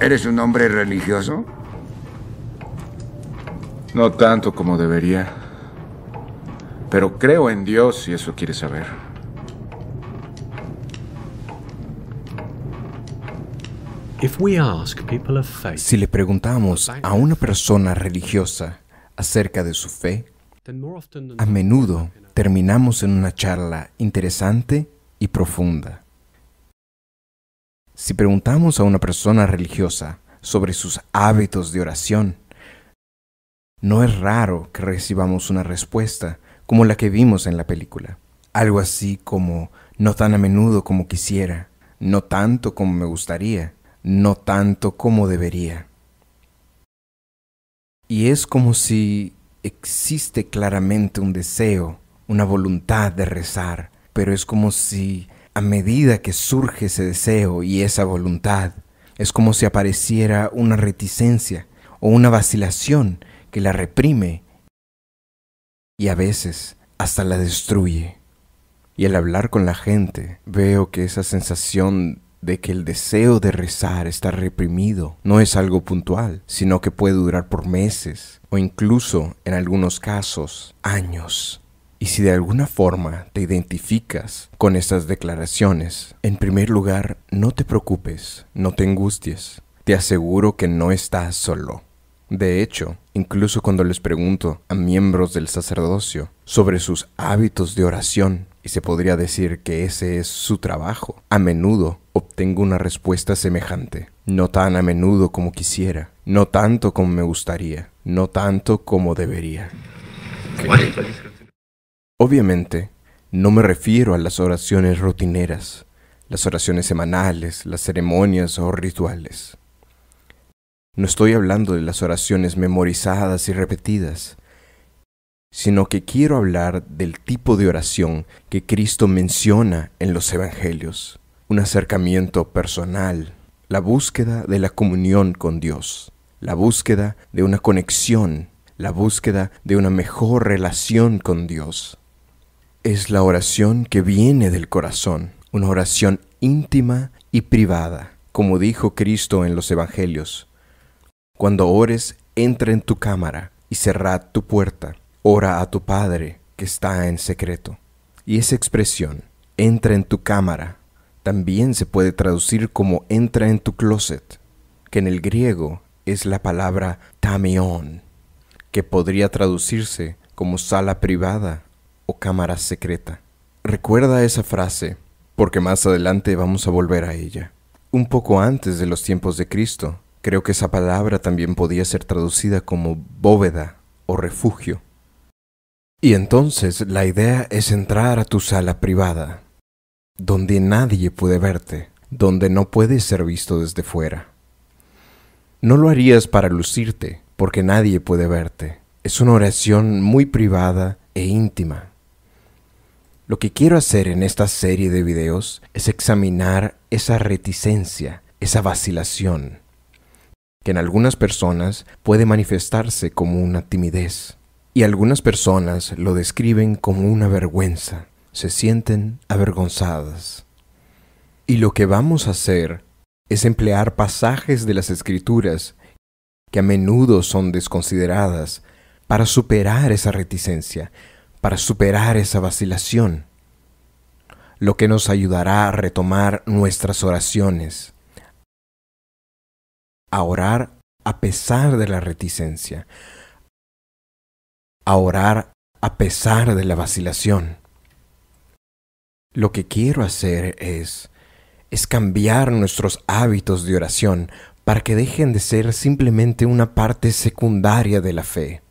¿Eres un hombre religioso? No tanto como debería. Pero creo en Dios si eso quieres saber. Si le preguntamos a una persona religiosa acerca de su fe, a menudo terminamos en una charla interesante y profunda. Si preguntamos a una persona religiosa sobre sus hábitos de oración, no es raro que recibamos una respuesta como la que vimos en la película. Algo así como no tan a menudo como quisiera, no tanto como me gustaría, no tanto como debería. Y es como si existe claramente un deseo, una voluntad de rezar, pero es como si a medida que surge ese deseo y esa voluntad, es como si apareciera una reticencia o una vacilación que la reprime y a veces hasta la destruye. Y al hablar con la gente veo que esa sensación de que el deseo de rezar está reprimido no es algo puntual, sino que puede durar por meses o incluso, en algunos casos, años. Y si de alguna forma te identificas con estas declaraciones, en primer lugar, no te preocupes, no te angusties. Te aseguro que no estás solo. De hecho, incluso cuando les pregunto a miembros del sacerdocio sobre sus hábitos de oración, y se podría decir que ese es su trabajo, a menudo obtengo una respuesta semejante. No tan a menudo como quisiera, no tanto como me gustaría, no tanto como debería. Obviamente, no me refiero a las oraciones rutineras, las oraciones semanales, las ceremonias o rituales. No estoy hablando de las oraciones memorizadas y repetidas, sino que quiero hablar del tipo de oración que Cristo menciona en los Evangelios, un acercamiento personal, la búsqueda de la comunión con Dios, la búsqueda de una conexión, la búsqueda de una mejor relación con Dios. Es la oración que viene del corazón, una oración íntima y privada, como dijo Cristo en los Evangelios, cuando ores, entra en tu cámara y cerrad tu puerta. Ora a tu Padre que está en secreto. Y esa expresión, entra en tu cámara, también se puede traducir como entra en tu closet, que en el griego es la palabra tamion, que podría traducirse como sala privada cámara secreta. Recuerda esa frase, porque más adelante vamos a volver a ella. Un poco antes de los tiempos de Cristo, Creo que esa palabra también podía ser traducida como bóveda o refugio. Y entonces la idea es entrar a tu sala privada, donde nadie puede verte, donde no puedes ser visto desde fuera. No lo harías para lucirte, porque nadie puede verte. Es una oración muy privada e íntima. Lo que quiero hacer en esta serie de videos es examinar esa reticencia, esa vacilación, que en algunas personas puede manifestarse como una timidez y algunas personas lo describen como una vergüenza, se sienten avergonzadas. Y lo que vamos a hacer es emplear pasajes de las escrituras que a menudo son desconsideradas para superar esa reticencia, para superar esa vacilación, lo que nos ayudará a retomar nuestras oraciones, a orar a pesar de la reticencia, a orar a pesar de la vacilación. Lo que quiero hacer es es cambiar nuestros hábitos de oración para que dejen de ser simplemente una parte secundaria de la fe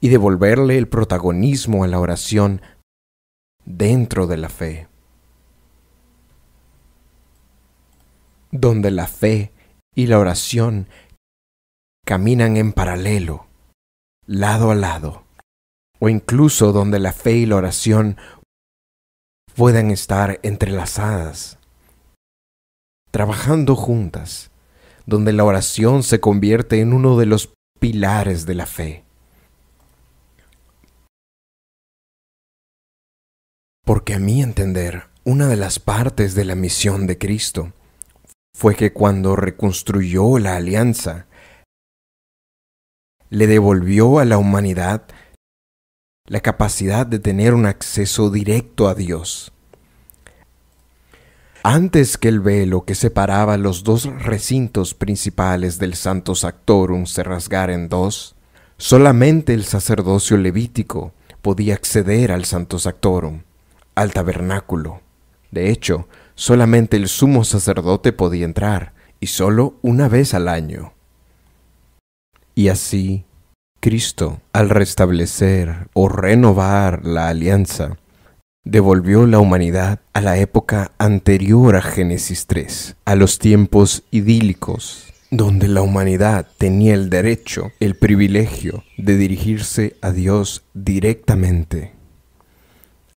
y devolverle el protagonismo a la oración dentro de la fe, donde la fe y la oración caminan en paralelo, lado a lado, o incluso donde la fe y la oración puedan estar entrelazadas, trabajando juntas, donde la oración se convierte en uno de los pilares de la fe. Porque a mi entender, una de las partes de la misión de Cristo fue que cuando reconstruyó la alianza, le devolvió a la humanidad la capacidad de tener un acceso directo a Dios. Antes que el velo que separaba los dos recintos principales del Santo Sactorum se rasgara en dos, solamente el sacerdocio levítico podía acceder al Santo Sactorum, al tabernáculo. De hecho, solamente el sumo sacerdote podía entrar, y solo una vez al año. Y así, Cristo, al restablecer o renovar la alianza, devolvió la humanidad a la época anterior a Génesis 3, a los tiempos idílicos, donde la humanidad tenía el derecho, el privilegio de dirigirse a Dios directamente.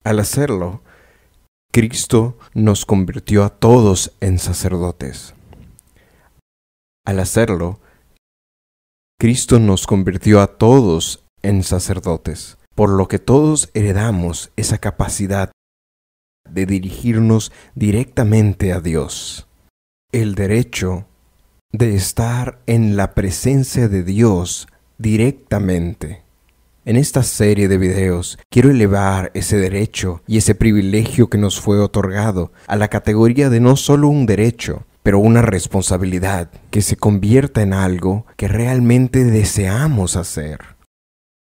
Al hacerlo, Cristo nos convirtió a todos en sacerdotes. Al hacerlo, Cristo nos convirtió a todos en sacerdotes, por lo que todos heredamos esa capacidad de dirigirnos directamente a Dios. El derecho de estar en la presencia de Dios directamente. En esta serie de videos quiero elevar ese derecho y ese privilegio que nos fue otorgado a la categoría de no solo un derecho, pero una responsabilidad que se convierta en algo que realmente deseamos hacer.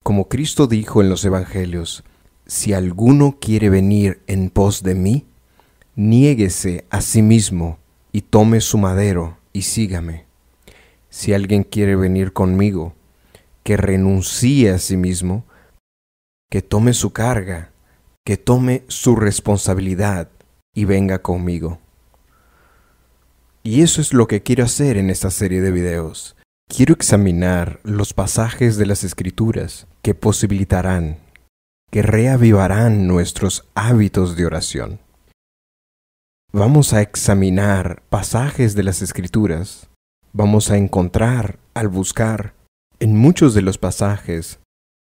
Como Cristo dijo en los Evangelios, si alguno quiere venir en pos de mí, niéguese a sí mismo y tome su madero y sígame. Si alguien quiere venir conmigo, que renuncie a sí mismo, que tome su carga, que tome su responsabilidad y venga conmigo. Y eso es lo que quiero hacer en esta serie de videos. Quiero examinar los pasajes de las escrituras que posibilitarán, que reavivarán nuestros hábitos de oración. Vamos a examinar pasajes de las escrituras, vamos a encontrar al buscar en muchos de los pasajes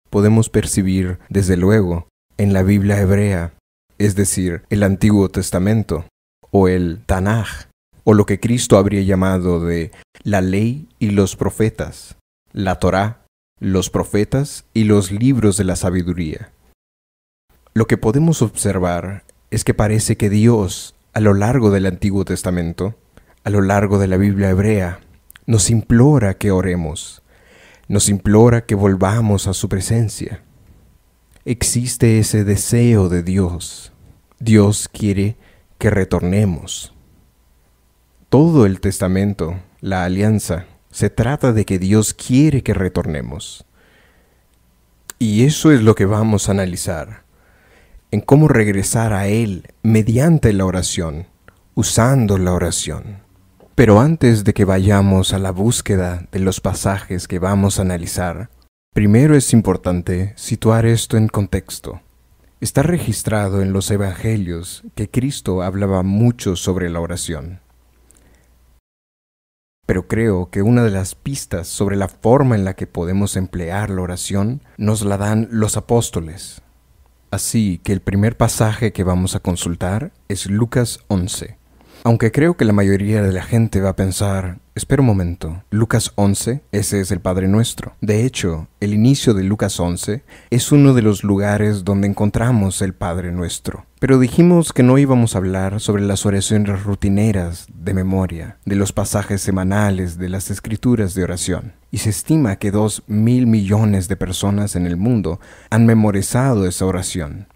podemos percibir, desde luego, en la Biblia hebrea, es decir, el Antiguo Testamento, o el Tanaj, o lo que Cristo habría llamado de la ley y los profetas, la Torá, los profetas y los libros de la sabiduría. Lo que podemos observar es que parece que Dios, a lo largo del Antiguo Testamento, a lo largo de la Biblia hebrea, nos implora que oremos, nos implora que volvamos a su presencia. Existe ese deseo de Dios. Dios quiere que retornemos. Todo el testamento, la alianza, se trata de que Dios quiere que retornemos. Y eso es lo que vamos a analizar, en cómo regresar a Él mediante la oración, usando la oración. Pero antes de que vayamos a la búsqueda de los pasajes que vamos a analizar, primero es importante situar esto en contexto. Está registrado en los Evangelios que Cristo hablaba mucho sobre la oración. Pero creo que una de las pistas sobre la forma en la que podemos emplear la oración nos la dan los apóstoles. Así que el primer pasaje que vamos a consultar es Lucas 11. Aunque creo que la mayoría de la gente va a pensar, espera un momento, Lucas 11, ese es el Padre Nuestro. De hecho, el inicio de Lucas 11 es uno de los lugares donde encontramos el Padre Nuestro. Pero dijimos que no íbamos a hablar sobre las oraciones rutineras de memoria, de los pasajes semanales de las escrituras de oración. Y se estima que dos mil millones de personas en el mundo han memorizado esa oración.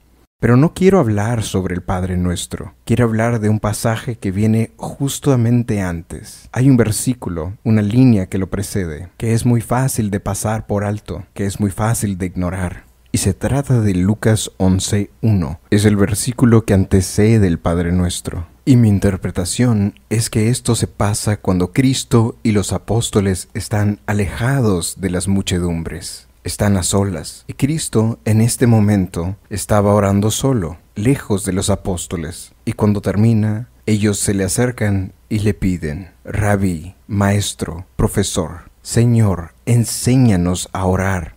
Pero no quiero hablar sobre el Padre Nuestro, quiero hablar de un pasaje que viene justamente antes. Hay un versículo, una línea que lo precede, que es muy fácil de pasar por alto, que es muy fácil de ignorar. Y se trata de Lucas 11.1. Es el versículo que antecede el Padre Nuestro. Y mi interpretación es que esto se pasa cuando Cristo y los apóstoles están alejados de las muchedumbres están a solas. Y Cristo en este momento estaba orando solo, lejos de los apóstoles. Y cuando termina, ellos se le acercan y le piden, Rabí, maestro, profesor, Señor, enséñanos a orar.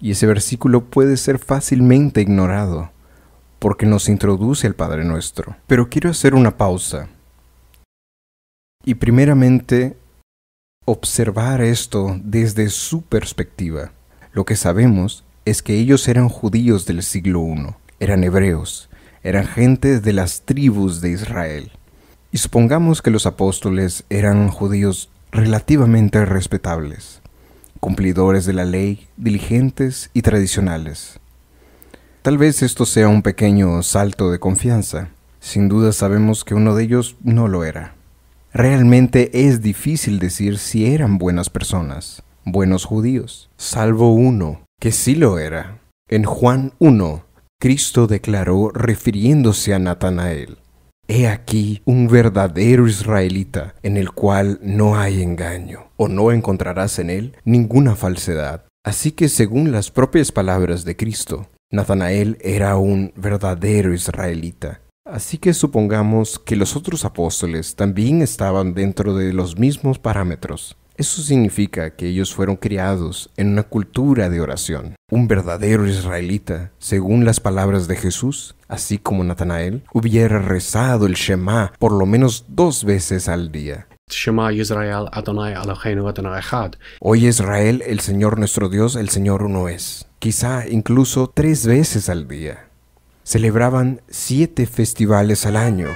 Y ese versículo puede ser fácilmente ignorado, porque nos introduce al Padre Nuestro. Pero quiero hacer una pausa y primeramente observar esto desde su perspectiva. Lo que sabemos es que ellos eran judíos del siglo I, eran hebreos, eran gente de las tribus de Israel. Y supongamos que los apóstoles eran judíos relativamente respetables, cumplidores de la ley, diligentes y tradicionales. Tal vez esto sea un pequeño salto de confianza. Sin duda sabemos que uno de ellos no lo era. Realmente es difícil decir si eran buenas personas, buenos judíos, salvo uno, que sí lo era. En Juan 1, Cristo declaró refiriéndose a Natanael, He aquí un verdadero israelita en el cual no hay engaño, o no encontrarás en él ninguna falsedad. Así que según las propias palabras de Cristo, Natanael era un verdadero israelita, Así que supongamos que los otros apóstoles también estaban dentro de los mismos parámetros. Eso significa que ellos fueron criados en una cultura de oración. Un verdadero israelita, según las palabras de Jesús, así como Natanael, hubiera rezado el Shema por lo menos dos veces al día. Shema Israel Adonai Eloheinu Adonai Echad. Hoy Israel, el Señor nuestro Dios, el Señor uno es. Quizá incluso tres veces al día celebraban siete festivales al año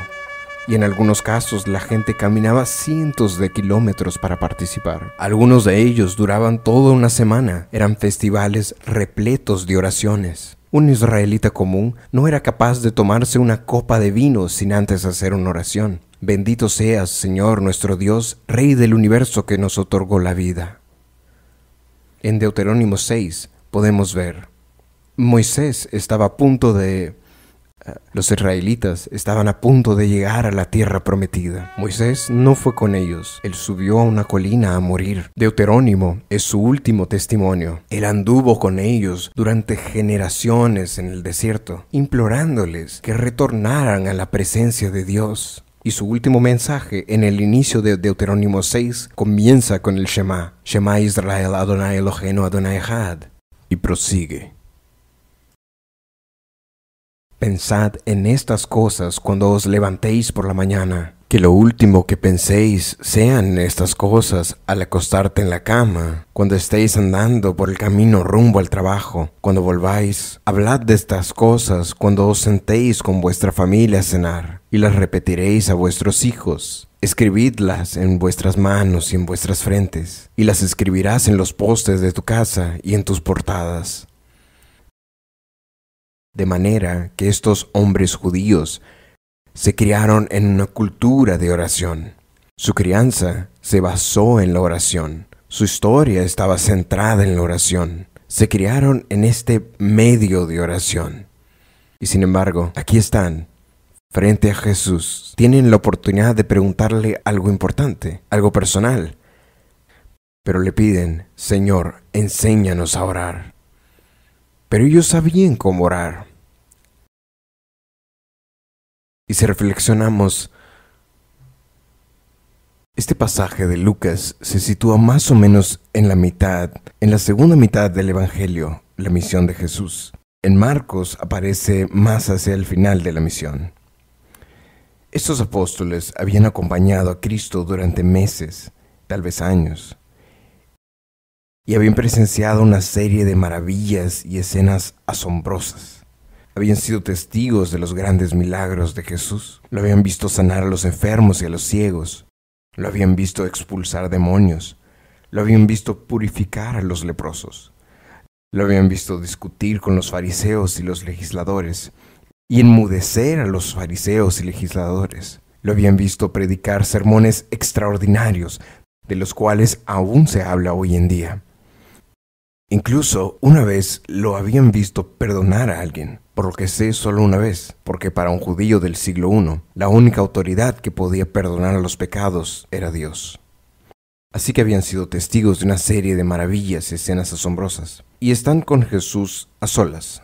y en algunos casos la gente caminaba cientos de kilómetros para participar. Algunos de ellos duraban toda una semana, eran festivales repletos de oraciones. Un israelita común no era capaz de tomarse una copa de vino sin antes hacer una oración. Bendito seas, Señor nuestro Dios, Rey del universo que nos otorgó la vida. En Deuterónimo 6 podemos ver, Moisés estaba a punto de... Los israelitas estaban a punto de llegar a la tierra prometida. Moisés no fue con ellos. Él subió a una colina a morir. Deuterónimo es su último testimonio. Él anduvo con ellos durante generaciones en el desierto, implorándoles que retornaran a la presencia de Dios. Y su último mensaje en el inicio de Deuterónimo 6 comienza con el Shema. Shema Israel Adonai Eloheinu Adonai Echad. Y prosigue. Pensad en estas cosas cuando os levantéis por la mañana, que lo último que penséis sean estas cosas al acostarte en la cama, cuando estéis andando por el camino rumbo al trabajo, cuando volváis. Hablad de estas cosas cuando os sentéis con vuestra familia a cenar, y las repetiréis a vuestros hijos. Escribidlas en vuestras manos y en vuestras frentes, y las escribirás en los postes de tu casa y en tus portadas de manera que estos hombres judíos se criaron en una cultura de oración. Su crianza se basó en la oración. Su historia estaba centrada en la oración. Se criaron en este medio de oración. Y sin embargo, aquí están, frente a Jesús. Tienen la oportunidad de preguntarle algo importante, algo personal. Pero le piden, Señor, enséñanos a orar. Pero ellos sabían cómo orar. Y si reflexionamos, este pasaje de Lucas se sitúa más o menos en la mitad, en la segunda mitad del Evangelio, la misión de Jesús. En Marcos aparece más hacia el final de la misión. Estos apóstoles habían acompañado a Cristo durante meses, tal vez años, y habían presenciado una serie de maravillas y escenas asombrosas habían sido testigos de los grandes milagros de Jesús. Lo habían visto sanar a los enfermos y a los ciegos. Lo habían visto expulsar demonios. Lo habían visto purificar a los leprosos. Lo habían visto discutir con los fariseos y los legisladores y enmudecer a los fariseos y legisladores. Lo habían visto predicar sermones extraordinarios, de los cuales aún se habla hoy en día. Incluso una vez lo habían visto perdonar a alguien, por lo que sé solo una vez, porque para un judío del siglo I, la única autoridad que podía perdonar a los pecados era Dios. Así que habían sido testigos de una serie de maravillas y escenas asombrosas, y están con Jesús a solas.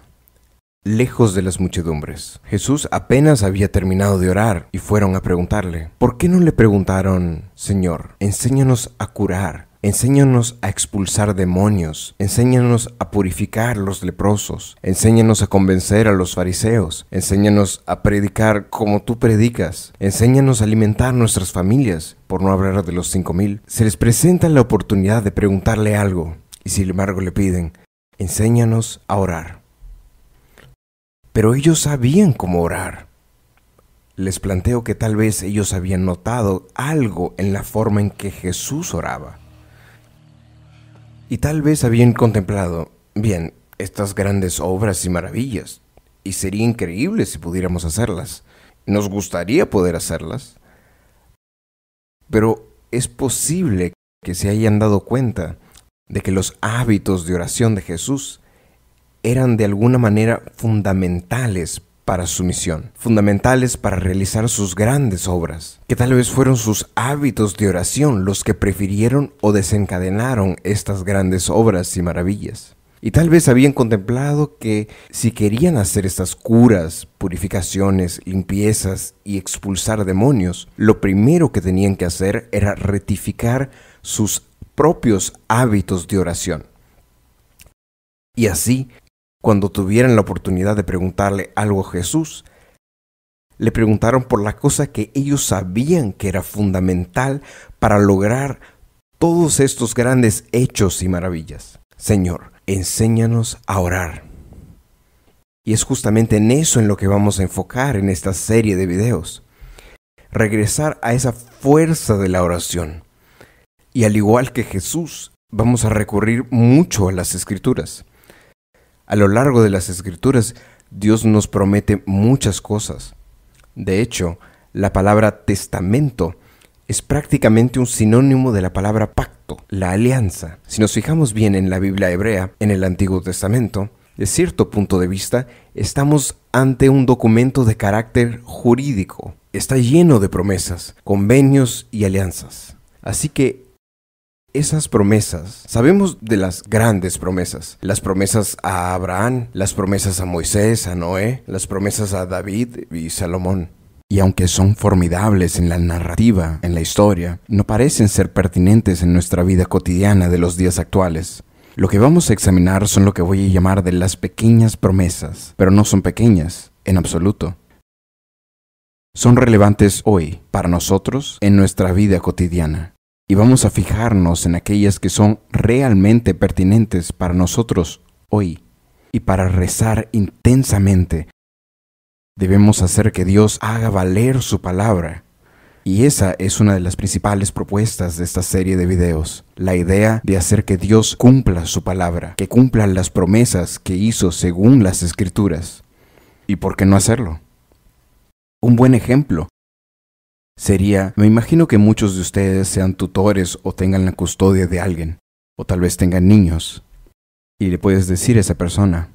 Lejos de las muchedumbres. Jesús apenas había terminado de orar y fueron a preguntarle. ¿Por qué no le preguntaron, Señor, enséñanos a curar? Enséñanos a expulsar demonios, enséñanos a purificar los leprosos, enséñanos a convencer a los fariseos, enséñanos a predicar como tú predicas, enséñanos a alimentar nuestras familias, por no hablar de los cinco mil. Se les presenta la oportunidad de preguntarle algo y sin embargo le piden, enséñanos a orar. Pero ellos sabían cómo orar. Les planteo que tal vez ellos habían notado algo en la forma en que Jesús oraba y tal vez habían contemplado, bien, estas grandes obras y maravillas, y sería increíble si pudiéramos hacerlas. Nos gustaría poder hacerlas. Pero es posible que se hayan dado cuenta de que los hábitos de oración de Jesús eran de alguna manera fundamentales para su misión, fundamentales para realizar sus grandes obras, que tal vez fueron sus hábitos de oración los que prefirieron o desencadenaron estas grandes obras y maravillas. Y tal vez habían contemplado que si querían hacer estas curas, purificaciones, limpiezas y expulsar demonios, lo primero que tenían que hacer era rectificar sus propios hábitos de oración. Y así cuando tuvieran la oportunidad de preguntarle algo a Jesús, le preguntaron por la cosa que ellos sabían que era fundamental para lograr todos estos grandes hechos y maravillas. Señor, enséñanos a orar. Y es justamente en eso en lo que vamos a enfocar en esta serie de videos. Regresar a esa fuerza de la oración. Y al igual que Jesús, vamos a recurrir mucho a las escrituras. A lo largo de las escrituras, Dios nos promete muchas cosas. De hecho, la palabra testamento es prácticamente un sinónimo de la palabra pacto, la alianza. Si nos fijamos bien en la Biblia hebrea, en el Antiguo Testamento, de cierto punto de vista, estamos ante un documento de carácter jurídico. Está lleno de promesas, convenios y alianzas. Así que esas promesas, sabemos de las grandes promesas, las promesas a Abraham, las promesas a Moisés, a Noé, las promesas a David y Salomón. Y aunque son formidables en la narrativa, en la historia, no parecen ser pertinentes en nuestra vida cotidiana de los días actuales. Lo que vamos a examinar son lo que voy a llamar de las pequeñas promesas, pero no son pequeñas, en absoluto. Son relevantes hoy, para nosotros, en nuestra vida cotidiana y vamos a fijarnos en aquellas que son realmente pertinentes para nosotros hoy. Y para rezar intensamente, debemos hacer que Dios haga valer su palabra. Y esa es una de las principales propuestas de esta serie de videos, la idea de hacer que Dios cumpla su palabra, que cumpla las promesas que hizo según las escrituras. ¿Y por qué no hacerlo? Un buen ejemplo sería, me imagino que muchos de ustedes sean tutores o tengan la custodia de alguien, o tal vez tengan niños, y le puedes decir a esa persona,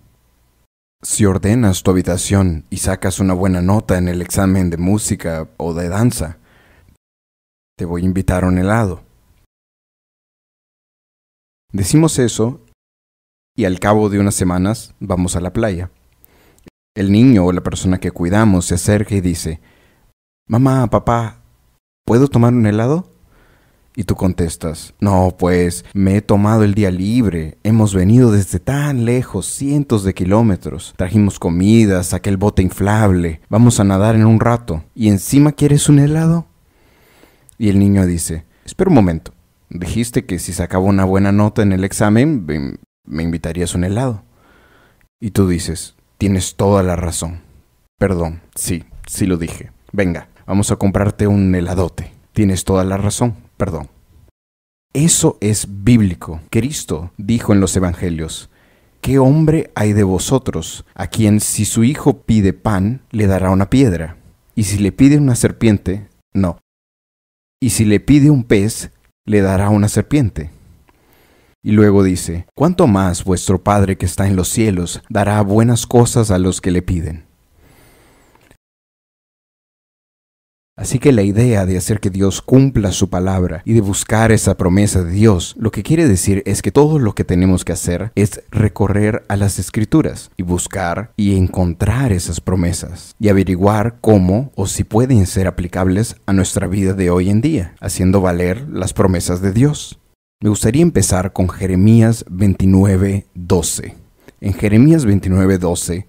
si ordenas tu habitación y sacas una buena nota en el examen de música o de danza, te voy a invitar a un helado. Decimos eso y al cabo de unas semanas vamos a la playa. El niño o la persona que cuidamos se acerca y dice, Mamá, papá, ¿puedo tomar un helado? Y tú contestas, no, pues me he tomado el día libre, hemos venido desde tan lejos, cientos de kilómetros, trajimos comida, saqué el bote inflable, vamos a nadar en un rato, ¿y encima quieres un helado? Y el niño dice, espera un momento, dijiste que si sacaba una buena nota en el examen, me invitarías un helado. Y tú dices, tienes toda la razón. Perdón, sí, sí lo dije. Venga, Vamos a comprarte un heladote. Tienes toda la razón, perdón. Eso es bíblico. Cristo dijo en los Evangelios, ¿qué hombre hay de vosotros a quien si su hijo pide pan, le dará una piedra? Y si le pide una serpiente, no. Y si le pide un pez, le dará una serpiente. Y luego dice, ¿cuánto más vuestro Padre que está en los cielos dará buenas cosas a los que le piden? Así que la idea de hacer que Dios cumpla su palabra y de buscar esa promesa de Dios, lo que quiere decir es que todo lo que tenemos que hacer es recorrer a las escrituras y buscar y encontrar esas promesas y averiguar cómo o si pueden ser aplicables a nuestra vida de hoy en día, haciendo valer las promesas de Dios. Me gustaría empezar con Jeremías 29:12. En Jeremías 29:12,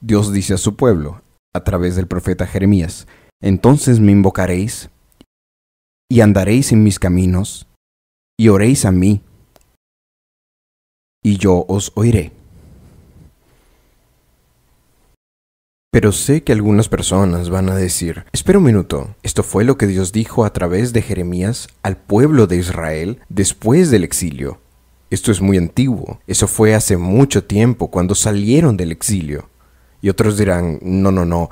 Dios dice a su pueblo, a través del profeta Jeremías, entonces me invocaréis y andaréis en mis caminos y oréis a mí y yo os oiré. Pero sé que algunas personas van a decir, espera un minuto, esto fue lo que Dios dijo a través de Jeremías al pueblo de Israel después del exilio. Esto es muy antiguo, eso fue hace mucho tiempo cuando salieron del exilio. Y otros dirán, no, no, no,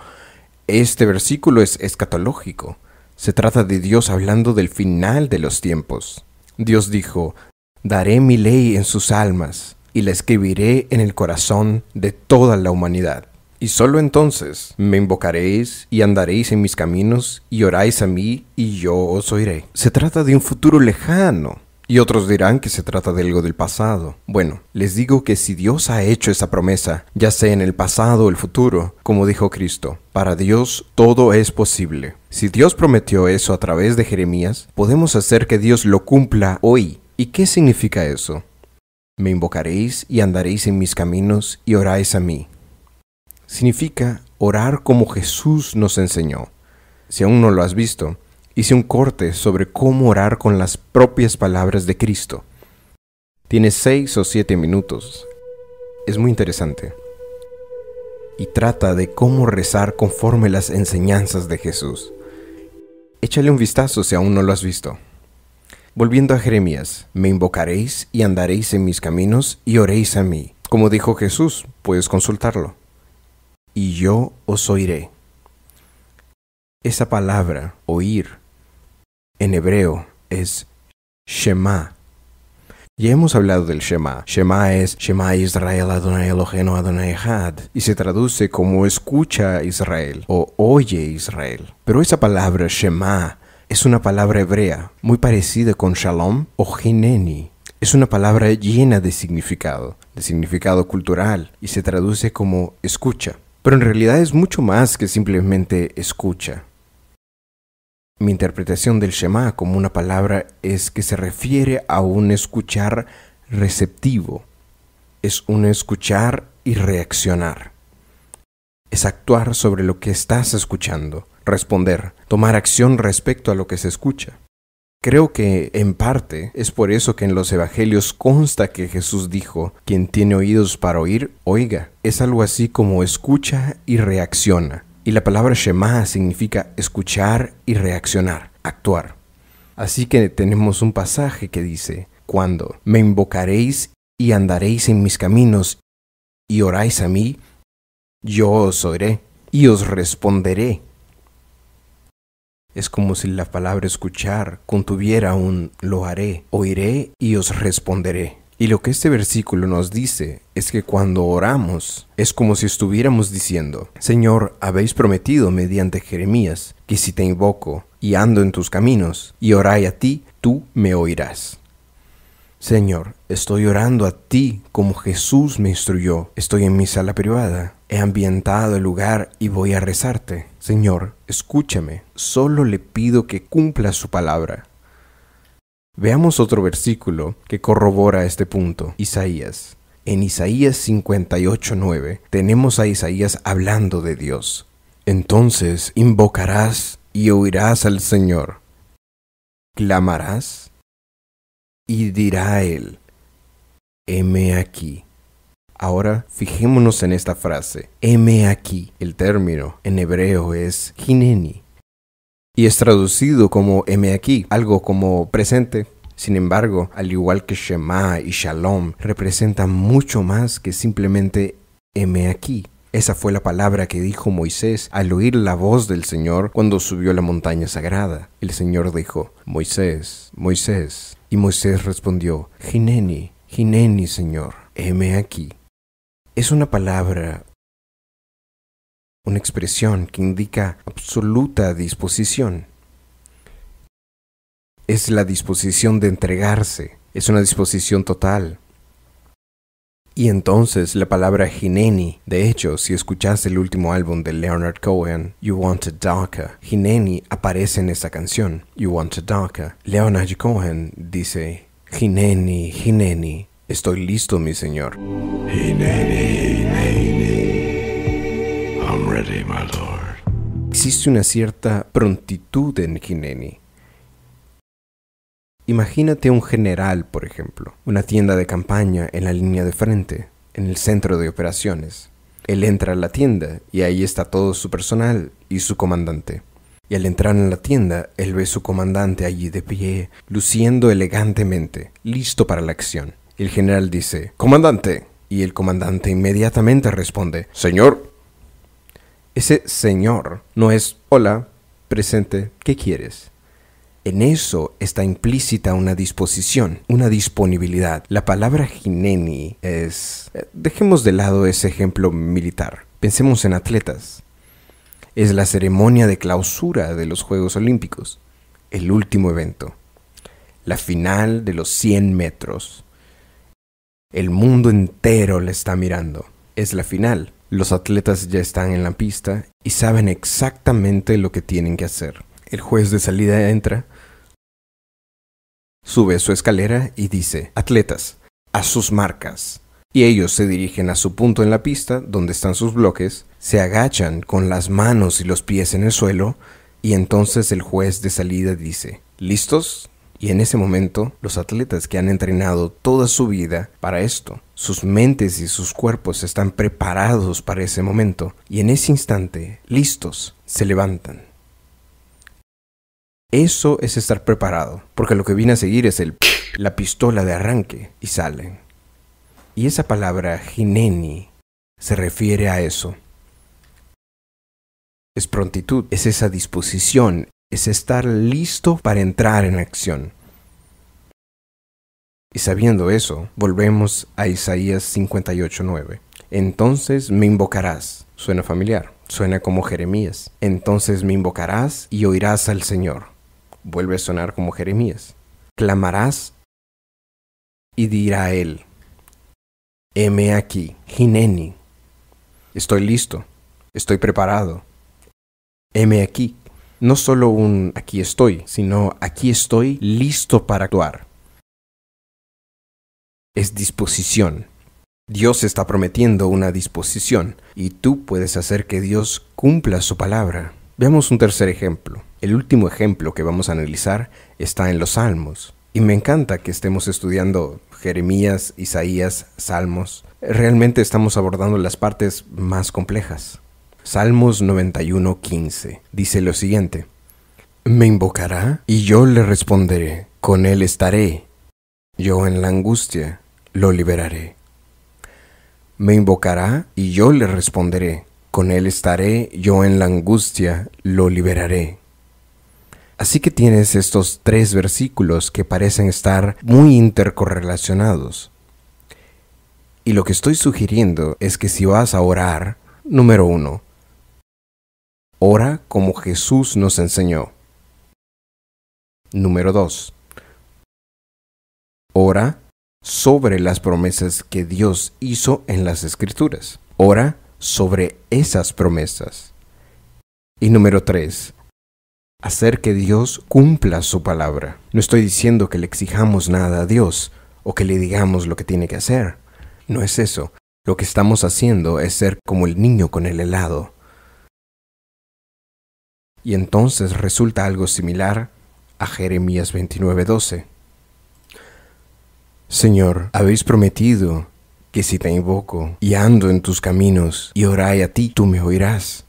este versículo es escatológico. Se trata de Dios hablando del final de los tiempos. Dios dijo, daré mi ley en sus almas y la escribiré en el corazón de toda la humanidad. Y sólo entonces me invocaréis y andaréis en mis caminos y oráis a mí y yo os oiré. Se trata de un futuro lejano. Y otros dirán que se trata de algo del pasado. Bueno, les digo que si Dios ha hecho esa promesa, ya sea en el pasado o el futuro, como dijo Cristo, para Dios todo es posible. Si Dios prometió eso a través de Jeremías, podemos hacer que Dios lo cumpla hoy. ¿Y qué significa eso? Me invocaréis y andaréis en mis caminos y oráis a mí significa orar como Jesús nos enseñó. Si aún no lo has visto, hice un corte sobre cómo orar con las propias palabras de Cristo. Tiene seis o siete minutos. Es muy interesante. Y trata de cómo rezar conforme las enseñanzas de Jesús. Échale un vistazo si aún no lo has visto. Volviendo a Jeremías, me invocaréis y andaréis en mis caminos y oréis a mí. Como dijo Jesús, puedes consultarlo y yo os oiré. Esa palabra, oír, en hebreo es Shema. Ya hemos hablado del Shema. Shema es Shema Israel Adonai Eloheinu Adonai Echad y se traduce como escucha Israel o oye Israel. Pero esa palabra Shema es una palabra hebrea muy parecida con Shalom o Hineni. Es una palabra llena de significado, de significado cultural y se traduce como escucha pero en realidad es mucho más que simplemente escucha. Mi interpretación del Shema como una palabra es que se refiere a un escuchar receptivo. Es un escuchar y reaccionar. Es actuar sobre lo que estás escuchando, responder, tomar acción respecto a lo que se escucha. Creo que en parte es por eso que en los evangelios consta que Jesús dijo, quien tiene oídos para oír, oiga. Es algo así como escucha y reacciona. Y la palabra Shema significa escuchar y reaccionar, actuar. Así que tenemos un pasaje que dice, cuando me invocaréis y andaréis en mis caminos y oráis a mí, yo os oiré y os responderé es como si la palabra escuchar contuviera un lo haré, oiré y os responderé. Y lo que este versículo nos dice es que cuando oramos es como si estuviéramos diciendo, Señor, habéis prometido mediante Jeremías que si te invoco y ando en tus caminos y orai a ti, tú me oirás. Señor, estoy orando a ti como Jesús me instruyó. Estoy en mi sala privada. He ambientado el lugar y voy a rezarte. Señor, escúchame. Solo le pido que cumpla su palabra. Veamos otro versículo que corrobora este punto. Isaías. En Isaías 58.9 tenemos a Isaías hablando de Dios. Entonces invocarás y oirás al Señor. Clamarás y dirá él, heme aquí. Ahora fijémonos en esta frase, heme aquí. El término en hebreo es hineni y es traducido como heme aquí, algo como presente. Sin embargo, al igual que Shema y Shalom, representan mucho más que simplemente heme aquí. Esa fue la palabra que dijo Moisés al oír la voz del Señor cuando subió la montaña sagrada. El Señor dijo, Moisés, Moisés, y Moisés respondió, Gineni, Gineni, Señor, heme aquí. Es una palabra una expresión que indica absoluta disposición. Es la disposición de entregarse, es una disposición total. Y entonces la palabra Hineni, de hecho, si escuchas el último álbum de Leonard Cohen, You Want It Darker, Hineni aparece en esa canción, You Want It Darker. Leonard Cohen dice, Hineni, Hineni, estoy listo, mi señor. Hineni, Hineni. Existe una cierta prontitud en Hineni. Imagínate un general, por ejemplo, una tienda de campaña en la línea de frente, en el centro de operaciones. Él entra a la tienda y ahí está todo su personal y su comandante. Y al entrar en la tienda, él ve su comandante allí de pie, luciendo elegantemente, listo para la acción. El general dice, Comandante. Y el comandante inmediatamente responde, Señor. Ese señor no es, hola, presente, ¿qué quieres? En eso está implícita una disposición, una disponibilidad. La palabra hineni es... eh, Dejemos de lado ese ejemplo militar. Pensemos en atletas. Es la ceremonia de clausura de los Juegos Olímpicos, el último evento, la final de los 100 metros. El mundo entero le está mirando. Es la final. Los atletas ya están en la pista y saben exactamente lo que tienen que hacer. El juez de salida entra, sube su escalera y dice, atletas, a sus marcas. Y ellos se dirigen a su punto en la pista, donde están sus bloques, se agachan con las manos y los pies en el suelo, y entonces el juez de salida dice, ¿listos? Y en ese momento, los atletas que han entrenado toda su vida para esto, sus mentes y sus cuerpos están preparados para ese momento, y en ese instante, listos, se levantan. Eso es estar preparado, porque lo que viene a seguir es el la pistola de arranque y salen. Y esa palabra hineni se refiere a eso. Es prontitud, es esa disposición, es estar listo para entrar en acción. Y sabiendo eso, volvemos a Isaías 58:9. Entonces me invocarás. Suena familiar, suena como Jeremías. Entonces me invocarás y oirás al Señor. Vuelve a sonar como Jeremías. Clamarás y dirá él, heme aquí, Hineni. Estoy listo, estoy preparado. Heme aquí. No solo un aquí estoy, sino aquí estoy listo para actuar. Es disposición. Dios está prometiendo una disposición y tú puedes hacer que Dios cumpla su palabra. Veamos un tercer ejemplo. El último ejemplo que vamos a analizar está en los Salmos. Y me encanta que estemos estudiando Jeremías, Isaías, Salmos. Realmente estamos abordando las partes más complejas. Salmos 91:15 dice lo siguiente. Me invocará y yo le responderé. Con él estaré. Yo en la angustia lo liberaré. Me invocará y yo le responderé. Con él estaré, yo en la angustia lo liberaré. Así que tienes estos tres versículos que parecen estar muy intercorrelacionados. Y lo que estoy sugiriendo es que si vas a orar, número uno, ora como Jesús nos enseñó. Número dos, ora sobre las promesas que Dios hizo en las Escrituras. Ora sobre esas promesas. Y número tres, hacer que Dios cumpla su palabra. No estoy diciendo que le exijamos nada a Dios o que le digamos lo que tiene que hacer. No es eso. Lo que estamos haciendo es ser como el niño con el helado. Y entonces resulta algo similar a Jeremías 29:12. Señor, habéis prometido que si te invoco y ando en tus caminos y orai a ti, tú me oirás.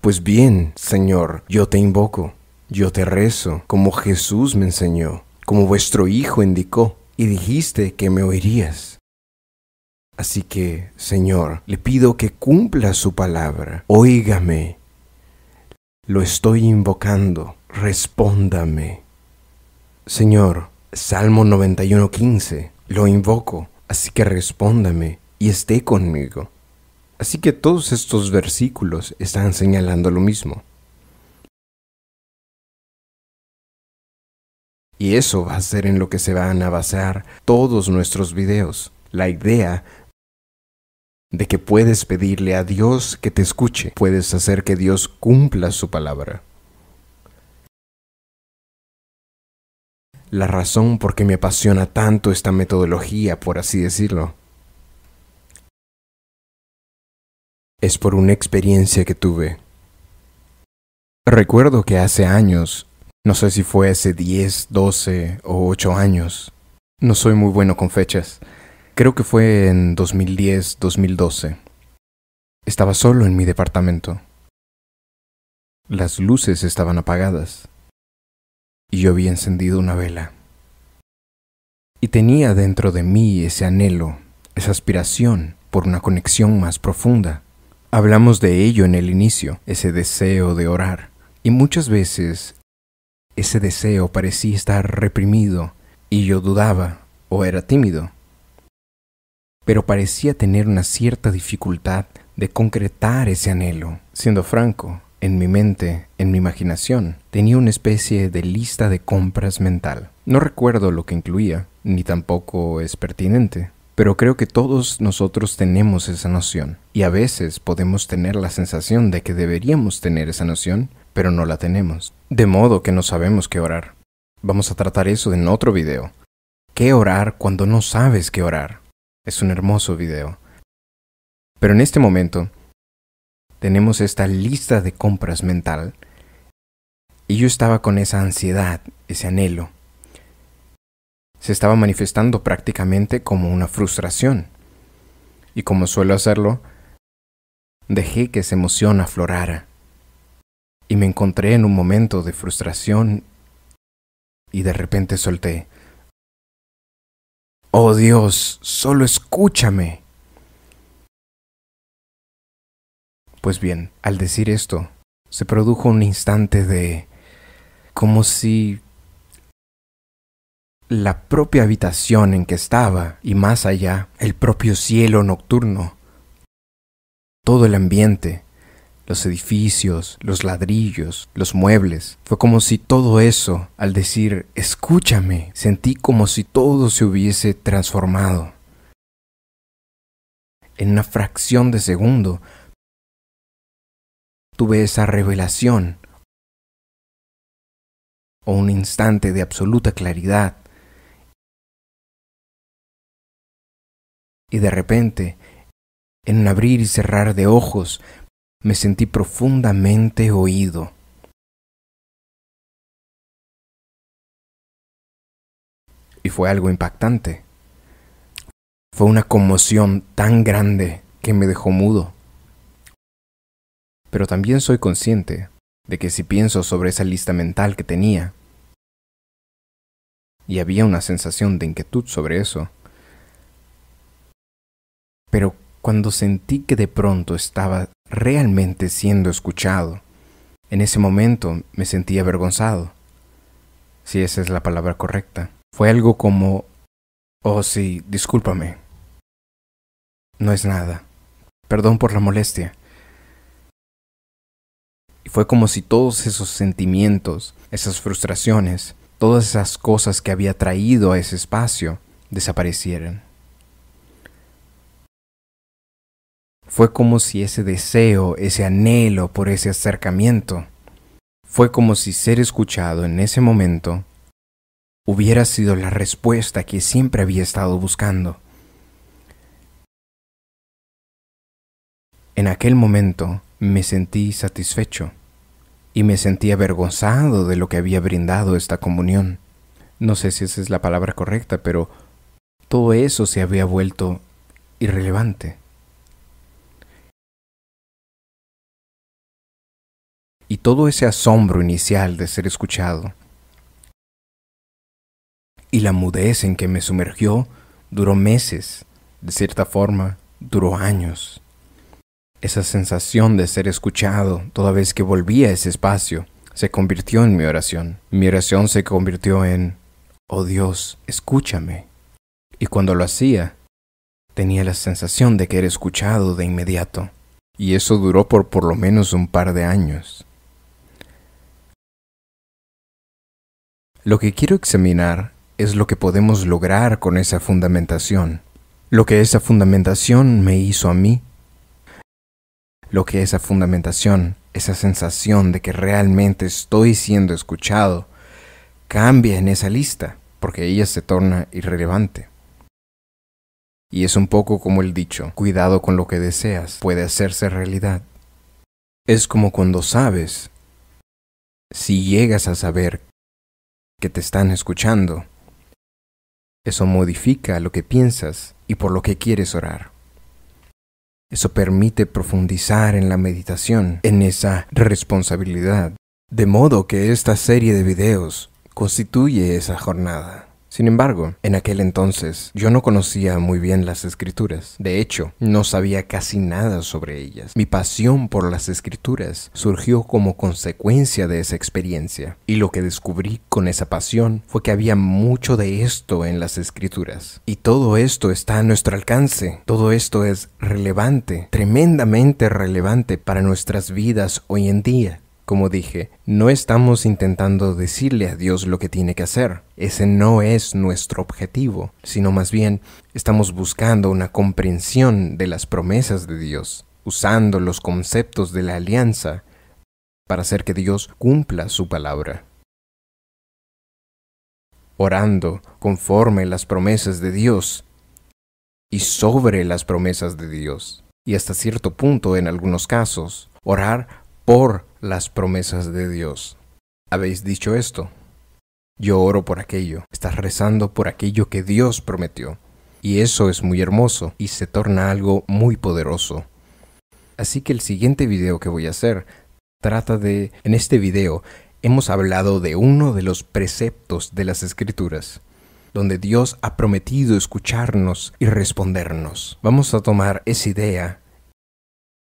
Pues bien, Señor, yo te invoco, yo te rezo, como Jesús me enseñó, como vuestro Hijo indicó, y dijiste que me oirías. Así que, Señor, le pido que cumpla su palabra. Óigame. Lo estoy invocando. Respóndame. Señor, Salmo 91.15. Lo invoco, así que respóndame y esté conmigo. Así que todos estos versículos están señalando lo mismo. Y eso va a ser en lo que se van a basar todos nuestros videos. La idea de que puedes pedirle a Dios que te escuche, puedes hacer que Dios cumpla su palabra. La razón por qué me apasiona tanto esta metodología, por así decirlo, es por una experiencia que tuve. Recuerdo que hace años, no sé si fue hace 10, 12 o 8 años, no soy muy bueno con fechas, creo que fue en 2010, 2012. Estaba solo en mi departamento. Las luces estaban apagadas y yo había encendido una vela. Y tenía dentro de mí ese anhelo, esa aspiración por una conexión más profunda Hablamos de ello en el inicio, ese deseo de orar, y muchas veces ese deseo parecía estar reprimido y yo dudaba o era tímido, pero parecía tener una cierta dificultad de concretar ese anhelo. Siendo franco, en mi mente, en mi imaginación, tenía una especie de lista de compras mental. No recuerdo lo que incluía, ni tampoco es pertinente, pero creo que todos nosotros tenemos esa noción y a veces podemos tener la sensación de que deberíamos tener esa noción, pero no la tenemos. De modo que no sabemos qué orar. Vamos a tratar eso en otro video. ¿Qué orar cuando no sabes qué orar? Es un hermoso video. Pero en este momento tenemos esta lista de compras mental y yo estaba con esa ansiedad, ese anhelo se estaba manifestando prácticamente como una frustración. Y como suelo hacerlo, dejé que esa emoción aflorara. Y me encontré en un momento de frustración y de repente solté. Oh Dios, solo escúchame. Pues bien, al decir esto, se produjo un instante de... como si la propia habitación en que estaba y más allá, el propio cielo nocturno, todo el ambiente, los edificios, los ladrillos, los muebles. Fue como si todo eso, al decir, escúchame, sentí como si todo se hubiese transformado. En una fracción de segundo, tuve esa revelación o un instante de absoluta claridad y de repente, en un abrir y cerrar de ojos, me sentí profundamente oído. Y fue algo impactante. Fue una conmoción tan grande que me dejó mudo. Pero también soy consciente de que si pienso sobre esa lista mental que tenía, y había una sensación de inquietud sobre eso, pero cuando sentí que de pronto estaba realmente siendo escuchado, en ese momento me sentí avergonzado, si esa es la palabra correcta. Fue algo como, oh sí, discúlpame. No es nada. Perdón por la molestia. Y fue como si todos esos sentimientos, esas frustraciones, todas esas cosas que había traído a ese espacio, desaparecieran. Fue como si ese deseo, ese anhelo por ese acercamiento, fue como si ser escuchado en ese momento hubiera sido la respuesta que siempre había estado buscando. En aquel momento me sentí satisfecho y me sentí avergonzado de lo que había brindado esta comunión. No sé si esa es la palabra correcta, pero todo eso se había vuelto irrelevante. y todo ese asombro inicial de ser escuchado. Y la mudez en que me sumergió duró meses, de cierta forma, duró años. Esa sensación de ser escuchado toda vez que volvía a ese espacio se convirtió en mi oración. Mi oración se convirtió en, oh Dios, escúchame. Y cuando lo hacía, tenía la sensación de que era escuchado de inmediato. Y eso duró por por lo menos un par de años. Lo que quiero examinar es lo que podemos lograr con esa fundamentación, lo que esa fundamentación me hizo a mí, lo que esa fundamentación, esa sensación de que realmente estoy siendo escuchado, cambia en esa lista, porque ella se torna irrelevante. Y es un poco como el dicho, cuidado con lo que deseas, puede hacerse realidad. Es como cuando sabes, si llegas a saber que te están escuchando, eso modifica lo que piensas y por lo que quieres orar. Eso permite profundizar en la meditación, en esa responsabilidad, de modo que esta serie de videos constituye esa jornada. Sin embargo, en aquel entonces yo no conocía muy bien las escrituras. De hecho, no sabía casi nada sobre ellas. Mi pasión por las escrituras surgió como consecuencia de esa experiencia. Y lo que descubrí con esa pasión fue que había mucho de esto en las escrituras. Y todo esto está a nuestro alcance. Todo esto es relevante, tremendamente relevante para nuestras vidas hoy en día. Como dije, no estamos intentando decirle a Dios lo que tiene que hacer. Ese no es nuestro objetivo, sino más bien estamos buscando una comprensión de las promesas de Dios, usando los conceptos de la alianza para hacer que Dios cumpla su palabra. Orando conforme las promesas de Dios y sobre las promesas de Dios. Y hasta cierto punto, en algunos casos, orar por las promesas de Dios. ¿Habéis dicho esto? Yo oro por aquello. Estás rezando por aquello que Dios prometió. Y eso es muy hermoso y se torna algo muy poderoso. Así que el siguiente video que voy a hacer trata de... En este video hemos hablado de uno de los preceptos de las escrituras, donde Dios ha prometido escucharnos y respondernos. Vamos a tomar esa idea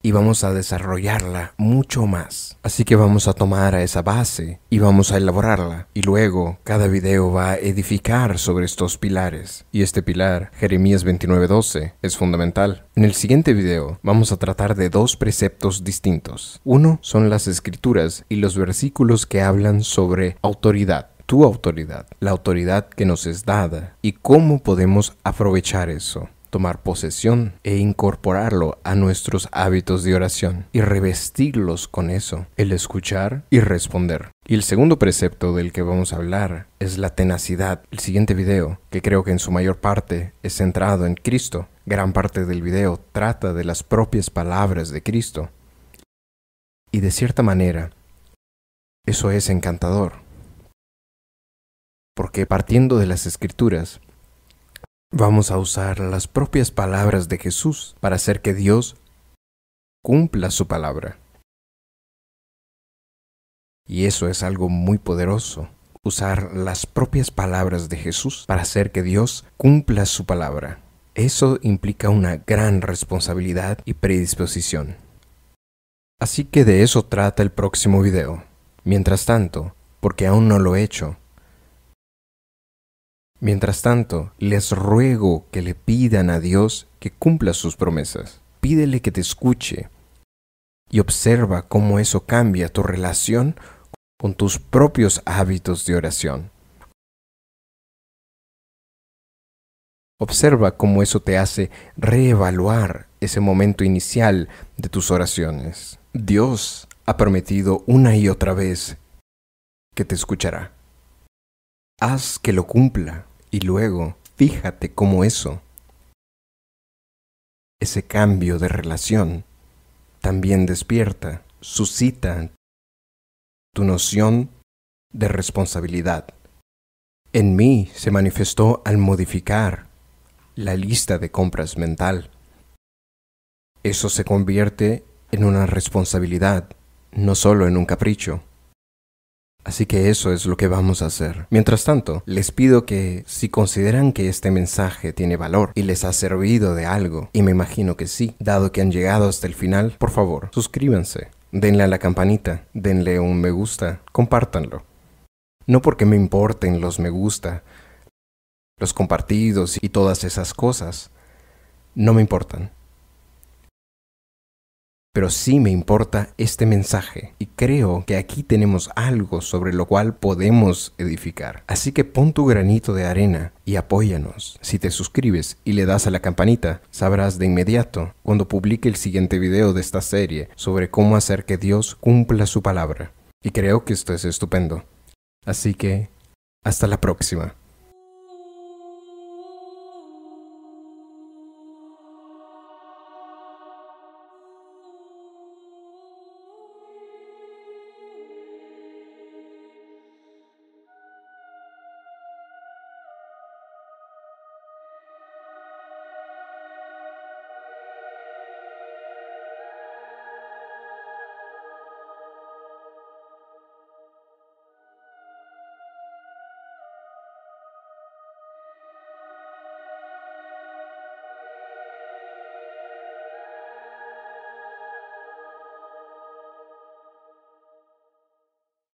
y vamos a desarrollarla mucho más. Así que vamos a tomar a esa base y vamos a elaborarla. Y luego cada video va a edificar sobre estos pilares. Y este pilar, Jeremías 29:12, es fundamental. En el siguiente video vamos a tratar de dos preceptos distintos. Uno son las escrituras y los versículos que hablan sobre autoridad tu autoridad, la autoridad que nos es dada y cómo podemos aprovechar eso tomar posesión e incorporarlo a nuestros hábitos de oración y revestirlos con eso, el escuchar y responder. Y el segundo precepto del que vamos a hablar es la tenacidad. El siguiente video, que creo que en su mayor parte es centrado en Cristo, gran parte del video trata de las propias palabras de Cristo. Y de cierta manera, eso es encantador. Porque partiendo de las escrituras, Vamos a usar las propias palabras de Jesús para hacer que Dios cumpla su palabra. Y eso es algo muy poderoso, usar las propias palabras de Jesús para hacer que Dios cumpla su palabra. Eso implica una gran responsabilidad y predisposición. Así que de eso trata el próximo video. Mientras tanto, porque aún no lo he hecho, Mientras tanto, les ruego que le pidan a Dios que cumpla sus promesas. Pídele que te escuche y observa cómo eso cambia tu relación con tus propios hábitos de oración. Observa cómo eso te hace reevaluar ese momento inicial de tus oraciones. Dios ha prometido una y otra vez que te escuchará. Haz que lo cumpla y luego, fíjate cómo eso, ese cambio de relación, también despierta, suscita tu noción de responsabilidad. En mí se manifestó al modificar la lista de compras mental. Eso se convierte en una responsabilidad, no solo en un capricho. Así que eso es lo que vamos a hacer. Mientras tanto, les pido que si consideran que este mensaje tiene valor y les ha servido de algo, y me imagino que sí, dado que han llegado hasta el final, por favor, suscríbanse, denle a la campanita, denle un me gusta, compártanlo. No porque me importen los me gusta, los compartidos y todas esas cosas, no me importan. Pero sí me importa este mensaje y creo que aquí tenemos algo sobre lo cual podemos edificar. Así que pon tu granito de arena y apóyanos. Si te suscribes y le das a la campanita, sabrás de inmediato cuando publique el siguiente video de esta serie sobre cómo hacer que Dios cumpla su palabra. Y creo que esto es estupendo. Así que, hasta la próxima.